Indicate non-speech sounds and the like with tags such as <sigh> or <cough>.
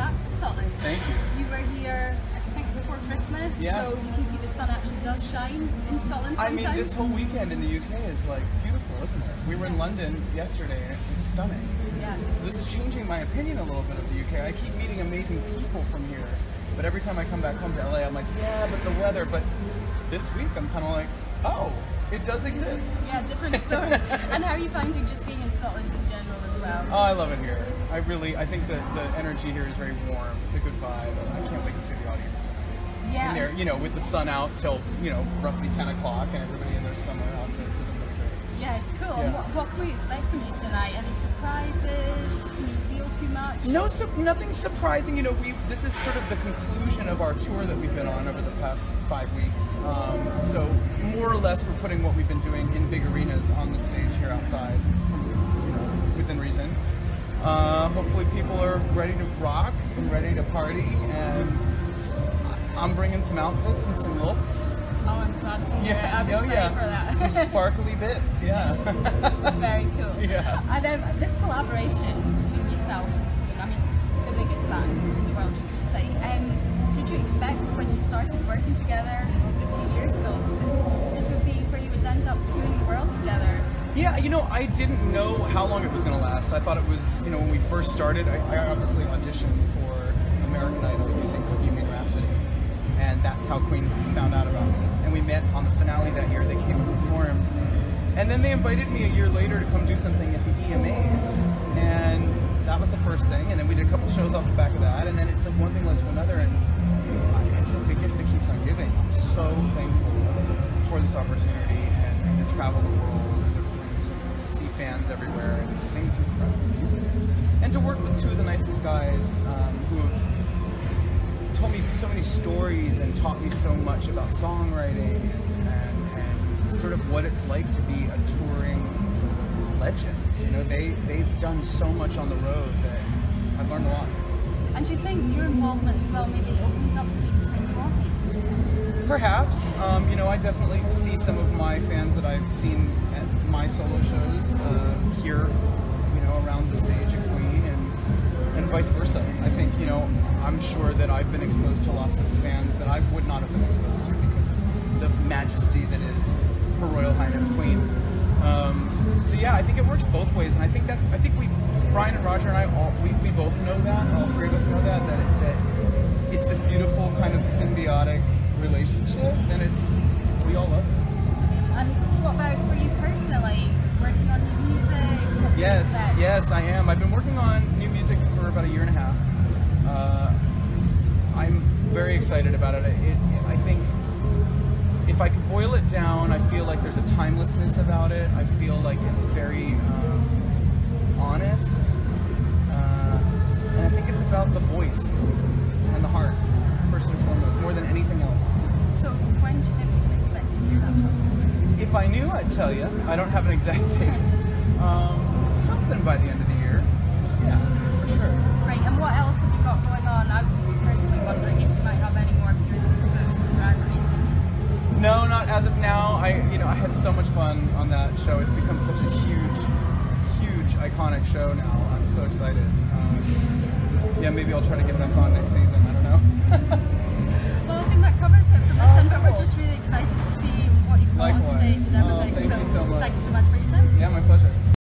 back to Scotland. Thank you. You were here, I think, before Christmas, Yeah. so you can see the sun actually does shine in Scotland sometimes. I mean, this whole weekend in the UK is like beautiful, isn't it? We were in London yesterday and it was stunning. yeah. So this is changing my opinion a little bit of the UK. I keep meeting amazing people from here, but every time I come back home to LA, I'm like, yeah, but the weather. But this week, I'm kind of like, oh, it does exist. Yeah, different story. <laughs> and how are you finding just being in Scotland in general as well? Oh, I love it here. I really, I think that the energy here is very warm. It's a good vibe. I can't wait to see the audience tonight. yeah. And they're, you know, with the sun out till, you know, roughly 10 o'clock and everybody in their summer outfits. It's really great. Yeah, it's cool. Yeah. What, what can we expect from you tonight? Any surprises? Can you feel too much? No, su- nothing surprising. You know, we this is sort of the conclusion of our tour that we've been on over the past five weeks. Um, so less, we're putting what we've been doing in big arenas on the stage here outside, you know, within reason. Uh, hopefully, people are ready to rock and ready to party, and I'm bringing some outfits and some looks. Oh, I'm glad to hear it. I'm oh excited yeah, for that. some <laughs> sparkly bits. Yeah. Very cool. <laughs> Yeah. And um, this collaboration between Yeah, you know, I didn't know how long it was going to last. I thought it was, you know, when we first started, I, I obviously auditioned for American Idol using Bohemian Rhapsody, and that's how Queen found out about me. And we met on the finale that year. They came and performed, and then they invited me a year later to come do something at the EMAs, and that was the first thing. And then we did a couple shows off the back of that, and then it's like one thing led to another, and it's the gift that keeps on giving. I'm so thankful for this opportunity and, and to travel the world fans everywhere and to sing some incredible music. And to work with two of the nicest guys um, who have told me so many stories and taught me so much about songwriting and, and, sort of what it's like to be a touring legend. You know, they, they've done so much on the road that I've learned a lot. And do you think your involvement as well maybe opens up to audience? Perhaps. Um, you know, I definitely see some of my fans that I've seen at my solo shows uh, here, you know, around the stage at Queen, and and vice versa. I think you know, I'm sure that I've been exposed to lots of fans that I would not have been exposed to because of the majesty that is Her Royal Highness Queen. Um, so yeah, I think it works both ways, and I think that's I think we, Brian and Roger and I all we, we both know that, all three of us know that that that it's this beautiful kind of symbiotic relationship, and it's we all love it. And what about for you personally? Working on new music? What Yes, yes, I am. I've been working on new music for about a year and a half. Uh, I'm very excited about it. it. I think if I could boil it down, I feel like there's a timelessness about it. I feel like it's very um, If I knew, I'd tell you. I don't have an exact <laughs> date. Um, something by the end of the year. Yeah, for sure. Great. And what else have you got going on? I was personally wondering if you might have any more appearances booked for Drag Race. No, not as of now. I, you know, I had so much fun on that show. It's become such a huge, huge, iconic show now. I'm so excited. Um, yeah, maybe I'll try to get back on next season. I don't know. <laughs>